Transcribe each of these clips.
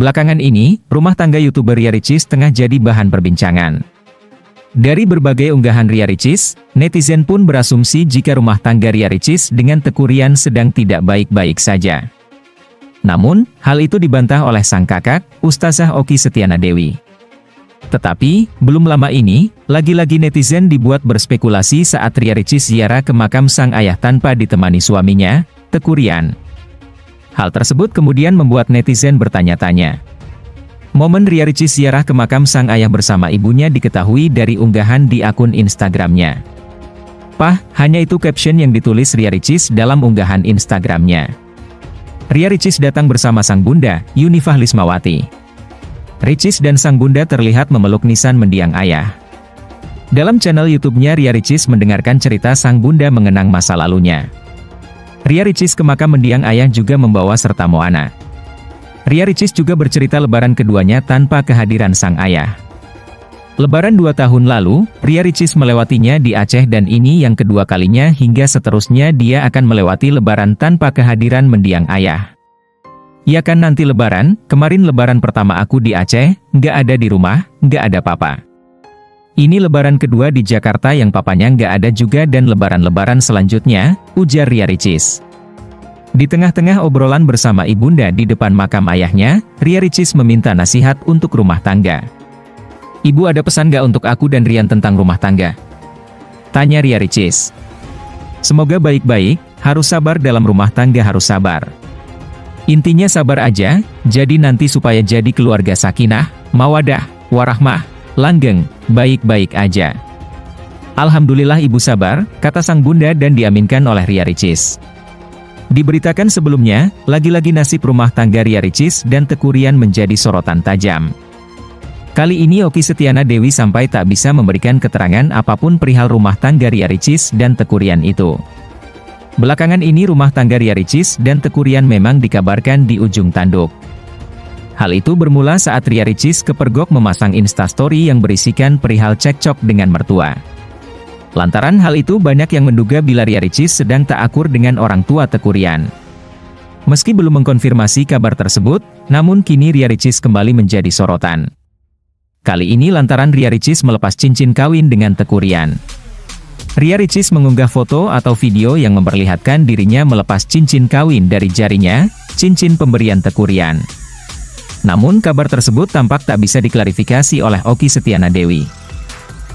Belakangan ini, rumah tangga YouTuber Ria Ricis tengah jadi bahan perbincangan. Dari berbagai unggahan Ria Ricis, netizen pun berasumsi jika rumah tangga Ria Ricis dengan Teku Rian sedang tidak baik-baik saja. Namun, hal itu dibantah oleh sang kakak, Ustazah Oki Setiana Dewi. Tetapi, belum lama ini, lagi-lagi netizen dibuat berspekulasi saat Ria Ricis ziarah ke makam sang ayah tanpa ditemani suaminya, Teku Rian. Hal tersebut kemudian membuat netizen bertanya-tanya. Momen Ria Ricis ziarah ke makam sang ayah bersama ibunya diketahui dari unggahan di akun Instagramnya. Pah, hanya itu caption yang ditulis Ria Ricis dalam unggahan Instagramnya. Ria Ricis datang bersama sang bunda, Yunifah Lismawati. Ricis dan sang bunda terlihat memeluk nisan mendiang ayah. Dalam channel YouTube-nya Ria Ricis mendengarkan cerita sang bunda mengenang masa lalunya. Ria Ricis ke makam mendiang ayah juga membawa serta Moana. Ria Ricis juga bercerita lebaran keduanya tanpa kehadiran sang ayah. Lebaran dua tahun lalu, Ria Ricis melewatinya di Aceh dan ini yang kedua kalinya hingga seterusnya dia akan melewati lebaran tanpa kehadiran mendiang ayah. Ya kan nanti lebaran, kemarin lebaran pertama aku di Aceh, nggak ada di rumah, nggak ada papa. Ini lebaran kedua di Jakarta yang papanya nggak ada juga dan lebaran-lebaran selanjutnya, ujar Ria Ricis. Di tengah-tengah obrolan bersama ibunda di depan makam ayahnya, Ria Ricis meminta nasihat untuk rumah tangga. Ibu ada pesan gak untuk aku dan Rian tentang rumah tangga? Tanya Ria Ricis. Semoga baik-baik, harus sabar dalam rumah tangga harus sabar. Intinya sabar aja, jadi nanti supaya jadi keluarga sakinah, mawadah, warahmah, langgeng, baik-baik aja. Alhamdulillah ibu sabar, kata sang bunda dan diaminkan oleh Ria Ricis. Diberitakan sebelumnya, lagi-lagi nasib rumah tangga Ria Ricis dan Tekurian menjadi sorotan tajam. Kali ini Oki Setiana Dewi sampai tak bisa memberikan keterangan apa pun perihal rumah tangga Ria Ricis dan Tekurian itu. Belakangan ini rumah tangga Ria Ricis dan Tekurian memang dikabarkan di ujung tanduk. Hal itu bermula saat Ria Ricis kepergok memasang instastory yang berisikan perihal cekcok dengan mertua. Lantaran hal itu banyak yang menduga bila Ria Ricis sedang tak akur dengan orang tua Tekurian. Meski belum mengkonfirmasi kabar tersebut, namun kini Ria Ricis kembali menjadi sorotan. Kali ini lantaran Ria Ricis melepas cincin kawin dengan Tekurian. Ria Ricis mengunggah foto atau video yang memperlihatkan dirinya melepas cincin kawin dari jarinya, cincin pemberian Tekurian. Namun kabar tersebut tampak tak bisa diklarifikasi oleh Oki Setiana Dewi.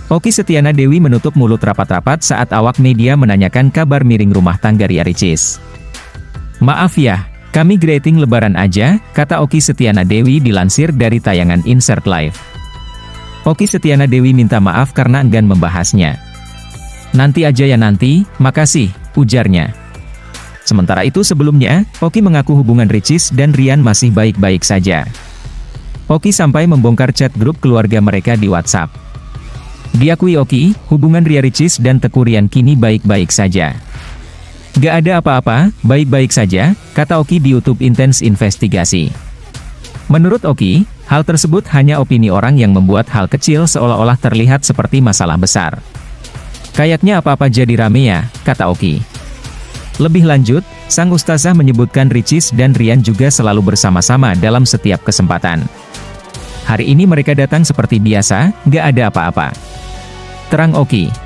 Oki Setiana Dewi menutup mulut rapat-rapat saat awak media menanyakan kabar miring rumah tangga Ria Ricis. Maaf ya, kami greeting lebaran aja, kata Oki Setiana Dewi dilansir dari tayangan Insert Live. Oki Setiana Dewi minta maaf karena enggan membahasnya. Nanti aja ya nanti, makasih, ujarnya. Sementara itu sebelumnya, Oki mengaku hubungan Ricis dan Rian masih baik-baik saja. Oki sampai membongkar chat grup keluarga mereka di WhatsApp. Diakui Oki, hubungan Ria Ricis dan Teku Rian kini baik-baik saja. Gak ada apa-apa, baik-baik saja, kata Oki di YouTube Intense Investigasi. Menurut Oki, hal tersebut hanya opini orang yang membuat hal kecil seolah-olah terlihat seperti masalah besar. Kayaknya apa-apa jadi rame ya, kata Oki. Lebih lanjut, sang ustazah menyebutkan Ricis dan Rian juga selalu bersama-sama dalam setiap kesempatan. Hari ini mereka datang seperti biasa, gak ada apa-apa. Terang Oki.